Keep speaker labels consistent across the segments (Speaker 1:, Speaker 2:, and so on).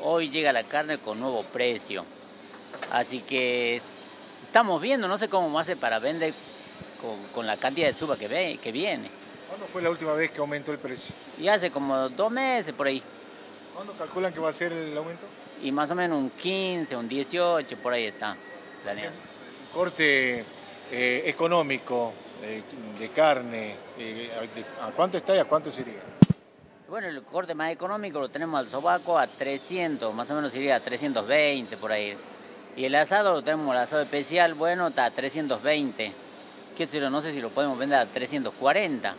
Speaker 1: Hoy llega la carne con nuevo precio, así que estamos viendo, no sé cómo hace para vender con, la cantidad de suba que, ve, que viene.
Speaker 2: ¿Cuándo fue la última vez que aumentó el precio?
Speaker 1: Y hace como dos meses por ahí.
Speaker 2: ¿Cuándo calculan que va a ser el aumento?
Speaker 1: Y más o menos un 15, un 18, por ahí está
Speaker 2: Un corte eh, económico eh, de carne, eh, ¿a cuánto está y a cuánto sería?
Speaker 1: Bueno, el corte más económico lo tenemos al sobaco a 300, más o menos iría a 320 por ahí. Y el asado lo tenemos, el asado especial, bueno, está a 320. Que si no sé si lo podemos vender a 340,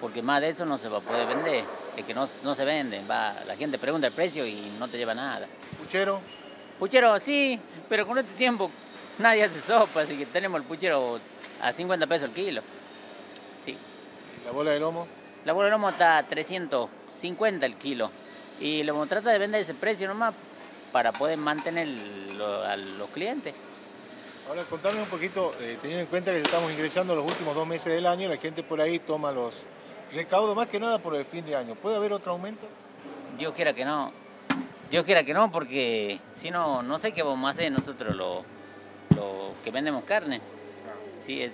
Speaker 1: porque más de eso no se va a poder vender. Es que no, se vende, va, la gente pregunta el precio y no te lleva nada.
Speaker 2: ¿Puchero?
Speaker 1: Puchero, sí, pero con este tiempo nadie hace sopa, así que tenemos el puchero a 50 pesos el kilo. Sí.
Speaker 2: ¿La bola de lomo?
Speaker 1: La bola de lomo está a 300 50 el kilo. Y lo trata de vender ese precio nomás para poder mantener a los clientes.
Speaker 2: Ahora, contame un poquito, eh, teniendo en cuenta que estamos ingresando los últimos dos meses del año, la gente por ahí toma los recaudos más que nada por el fin de año. ¿Puede haber otro aumento?
Speaker 1: Dios quiera que no. Dios quiera que no, porque si no, no sé qué vamos a hacer nosotros los lo que vendemos carne. Sí,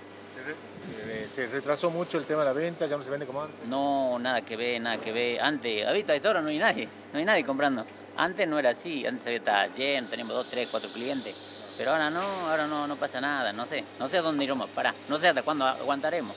Speaker 2: se retrasó mucho el tema de la venta, ya no se vende como antes.
Speaker 1: No, nada que ver, nada que ver. Antes, ahorita ahora no hay nadie, no hay nadie comprando. Antes no era así, antes había estado lleno, teníamos dos, tres, cuatro clientes. Pero ahora no, ahora no, no pasa nada, no sé, no sé a dónde iremos, para, no sé hasta cuándo aguantaremos.